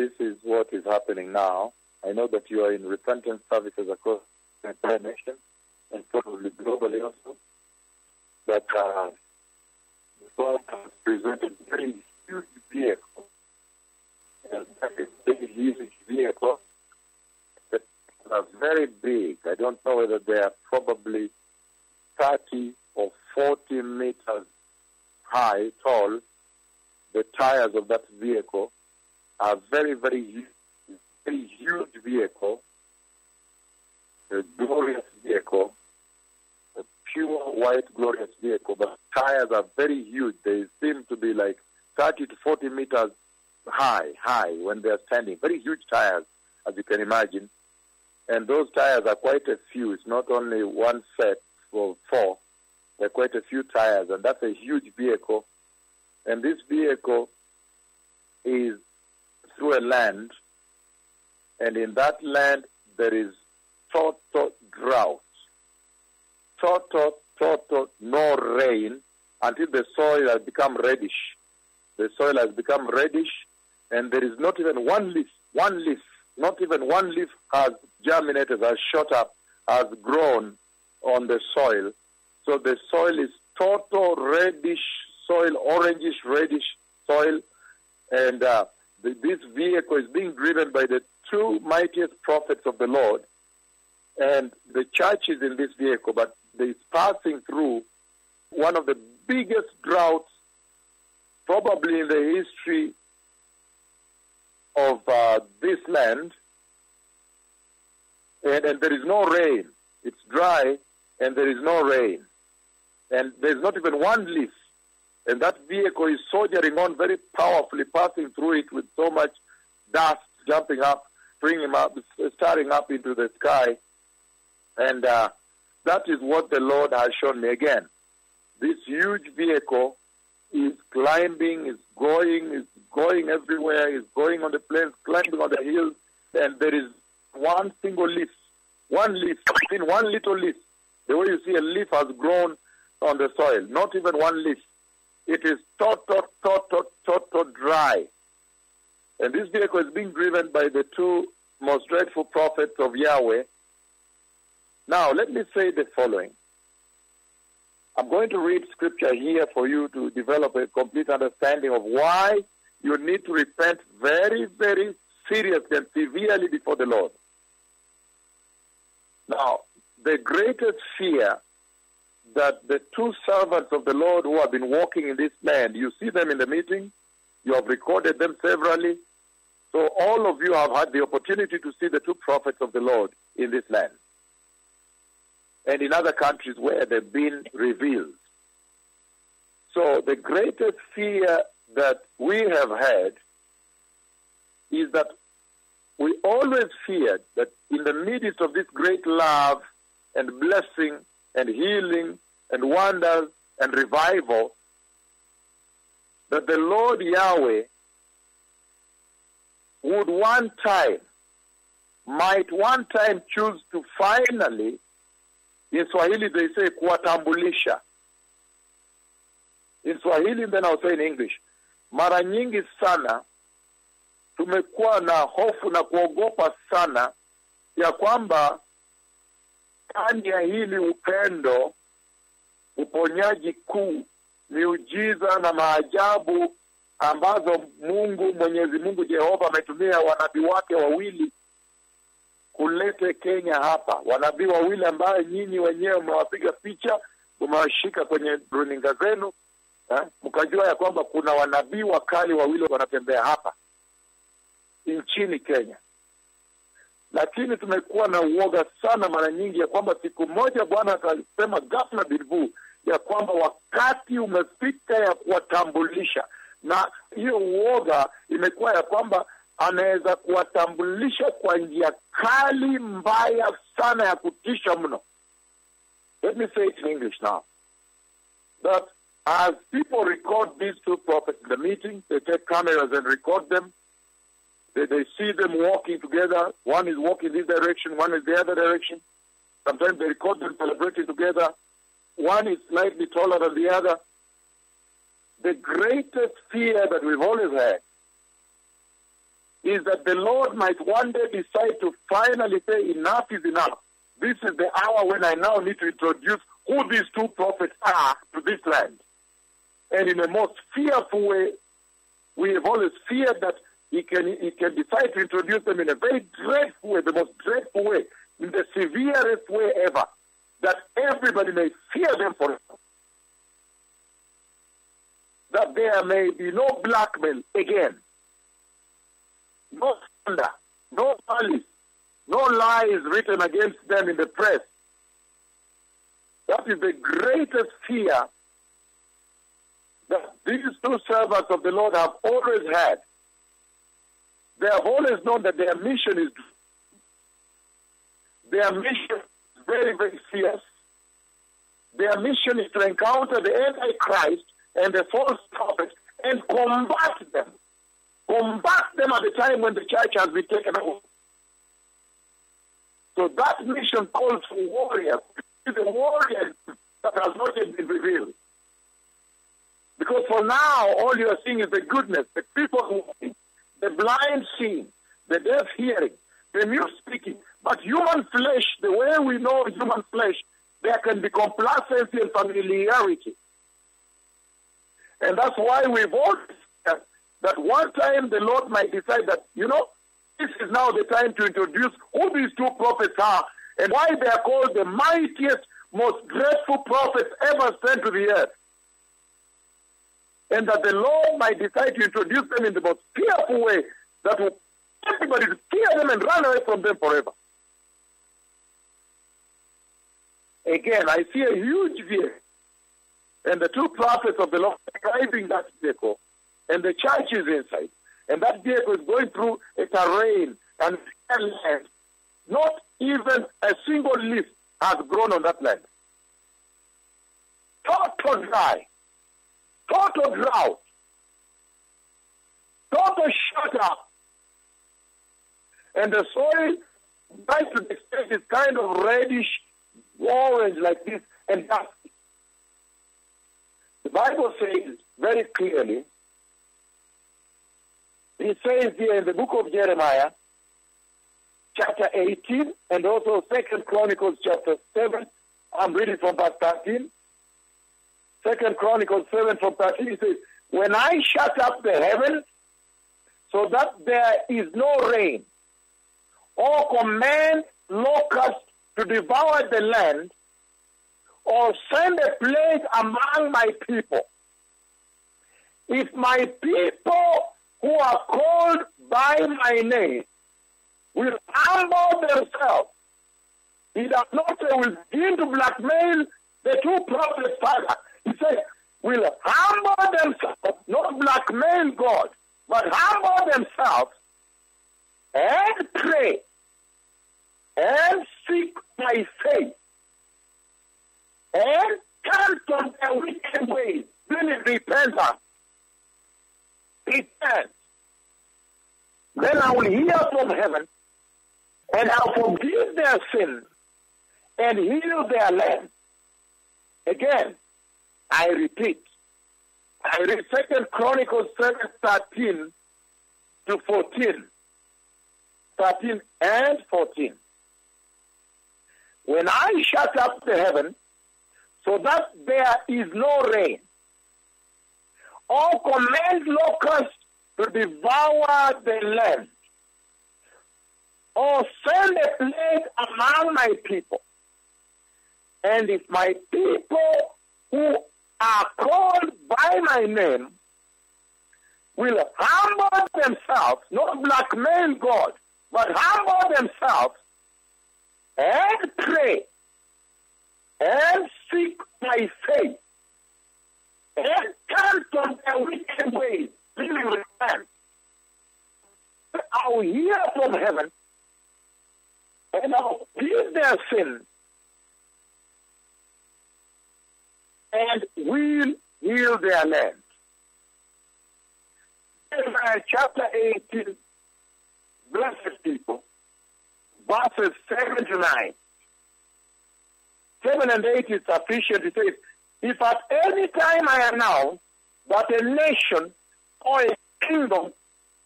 this is what is happening now. I know that you are in repentance services across the entire nation and probably globally also. But uh, God has presented very huge vehicle, and very, very huge vehicle that are very big. I don't know whether they are probably 30 or 40 meters high, tall. The tires of that vehicle are very, very, very huge vehicle, a glorious vehicle, a pure white glorious vehicle. But tires are very huge. They seem to be like 30 to 40 meters high, high when they are standing. Very huge tires, as you can imagine. And those tires are quite a few. It's not only one set of four. There are quite a few tires, and that's a huge vehicle. And this vehicle is through a land, and in that land there is total drought. Total, total, no rain until the soil has become reddish. The soil has become reddish, and there is not even one leaf, one leaf, not even one leaf has germinated, has shot up, has grown on the soil. So the soil is total reddish soil, orangish reddish soil, and uh, the, this vehicle is being driven by the two mightiest prophets of the Lord, and the church is in this vehicle, but it's passing through one of the biggest droughts probably in the history of uh, this land, and, and there is no rain. It's dry, and there is no rain. And there's not even one leaf. And that vehicle is soldiering on very powerfully, passing through it with so much dust jumping up, bringing up, starting up into the sky. And uh, that is what the Lord has shown me again. This huge vehicle is climbing, is going, is going everywhere, is going on the plains, climbing on the hills, and there is one single leaf, one leaf, in one little leaf. The way you see a leaf has grown on the soil, not even one leaf. It is total, total, total dry. And this vehicle is being driven by the two most dreadful prophets of Yahweh. Now, let me say the following. I'm going to read scripture here for you to develop a complete understanding of why you need to repent very, very seriously and severely before the Lord. Now, the greatest fear that the two servants of the Lord who have been walking in this land, you see them in the meeting, you have recorded them severally. So all of you have had the opportunity to see the two prophets of the Lord in this land and in other countries where they've been revealed. So the greatest fear that we have had is that we always feared that in the midst of this great love and blessing and healing and wonders and revival, that the Lord Yahweh would one time, might one time choose to finally in Swahili they say kuwatambulisha. In Swahili then I'll say in English. Mara nyingi sana tumekuwa na hofu na kuogopa sana ya kwamba ndani ya hili upendo, uponyaji kuu, miujiza na maajabu ambazo Mungu Mwenyezi Mungu Jehova ametumia wanabii wake wawili kulete Kenya hapa, wanabii wawili ambayo nyinyi wenyewe mmewapiga picha, mmewashika kwenye runinga zenu eh, mkajua ya kwamba kuna wanabii wakali wawili wanatembea hapa nchini Kenya. Lakini tumekuwa na uoga sana mara nyingi ya kwamba siku moja Bwana atasema ghafla bilvu ya kwamba wakati umefika ya kuwatambulisha, na hiyo uoga imekuwa ya kwamba anaweza kuwatambulisha kwa njia kali mbaya sana ya kutisha mno. Let me say it in English now. That as people record these two prophets in the meeting, they take cameras and record them. They, they see them walking together. One is walking this direction, one is the other direction. Sometimes they record them celebrating together. One is slightly taller than the other. The greatest fear that we've always had is that the Lord might one day decide to finally say, enough is enough. This is the hour when I now need to introduce who these two prophets are to this land. And in a most fearful way, we have always feared that he can, he can decide to introduce them in a very dreadful way, the most dreadful way, in the severest way ever, that everybody may fear them forever. That there may be no blackmail again, no slander, no malice, no lies written against them in the press. That is the greatest fear that these two servants of the Lord have always had. They have always known that their mission is their mission is very, very fierce. Their mission is to encounter the Antichrist and the false prophet and combat them. Combat them at the time when the church has been taken over. So that mission calls for warriors. The warriors that has not yet been revealed. Because for now, all you are seeing is the goodness, the people moving, the blind seeing, the deaf hearing, the mute speaking. But human flesh, the way we know human flesh, there can be complacency and familiarity. And that's why we've all that one time the Lord might decide that, you know, this is now the time to introduce who these two prophets are and why they are called the mightiest, most dreadful prophets ever sent to the earth and that the law might decide to introduce them in the most fearful way that will everybody to fear them and run away from them forever. Again, I see a huge vehicle, and the two prophets of the Lord driving that vehicle, and the church is inside, and that vehicle is going through a terrain and land. Not even a single leaf has grown on that land. Total dry total drought, total shut up. And the soil, right to the extent, is kind of reddish, orange like this, and dusty. The Bible says very clearly, it says here in the book of Jeremiah, chapter 18, and also Second Chronicles chapter 7, I'm reading from verse 13. Second Chronicles 7 from 13, he says, When I shut up the heavens so that there is no rain, or command locusts to devour the land, or send a plague among my people. If my people who are called by my name will humble themselves, he does not say will begin to blackmail the two prophets, Father. He said, will humble themselves, not blackmail God, but humble themselves and pray and seek my faith and turn from their wicked ways, meaning repentance. Repent. Then I will hear from heaven and I'll forgive their sins and heal their land. Again, I repeat, I read Second Chronicles 7, 13 to 14. 13 and 14. When I shut up the heaven so that there is no rain, or command locusts to devour the land, or send a plague among my people, and if my people who are called by my name will humble themselves, not blackmail God, but humble themselves and pray and seek my faith and turn from their wicked ways. I will hear from heaven and will forgive their sin. and will heal their land. Jeremiah chapter 18, blessed people, verses 7 to 9. 7 and 8 is sufficient. It says, If at any time I announce that a nation or a kingdom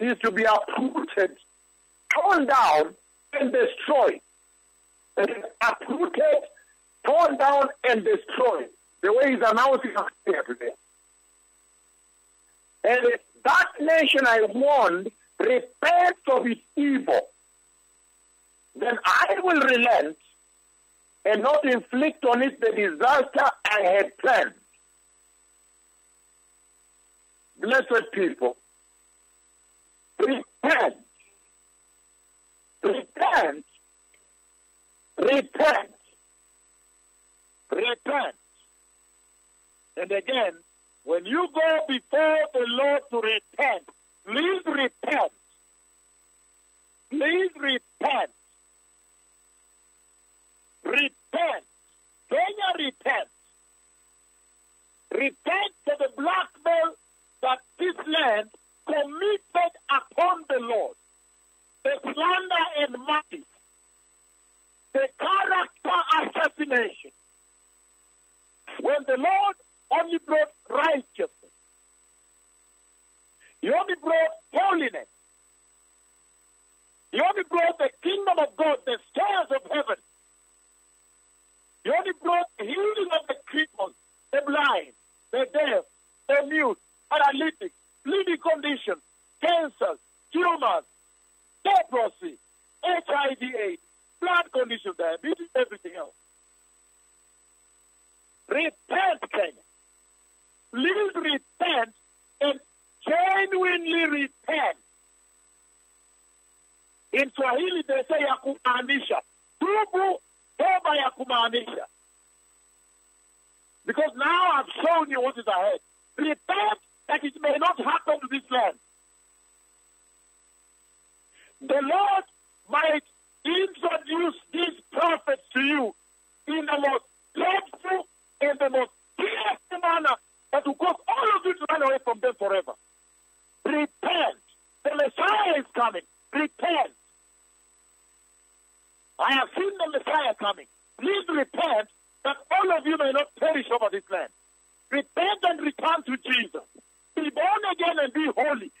is to be uprooted, torn down, and destroyed. Is uprooted, torn down, and destroyed. The way he's announcing here today. And if that nation I warned repents of its evil, then I will relent and not inflict on it the disaster I had planned. Blessed people, repent, repent, repent, repent. And again, when you go before the Lord to repent, please repent. Please repent. Repent. Kenya repent. Repent for the blackmail that this land committed upon the Lord. The slander and malice. The character assassination. When the Lord only brought righteousness. He only brought holiness. He only brought the kingdom of God, the stairs of heaven. He only brought healing of the cripples, the blind, the deaf, the mute, paralytic, living condition, cancer, tumors, leprosy, HIV AIDS, blood condition, diabetes, everything else. Repent, Kenya. Please repent and genuinely repent. In Swahili they say ya kumaanisha. Tubu toba ya. Because now I've shown you what is ahead. Repent that it may not happen to this land. The Lord might introduce these prophets to you in the most dreadful and the most fearful manner that will cause all of you to run away from them forever. Repent. The Messiah is coming. Repent. I have seen the Messiah coming. Please repent that all of you may not perish over this land. Repent and return to Jesus. Be born again and be holy.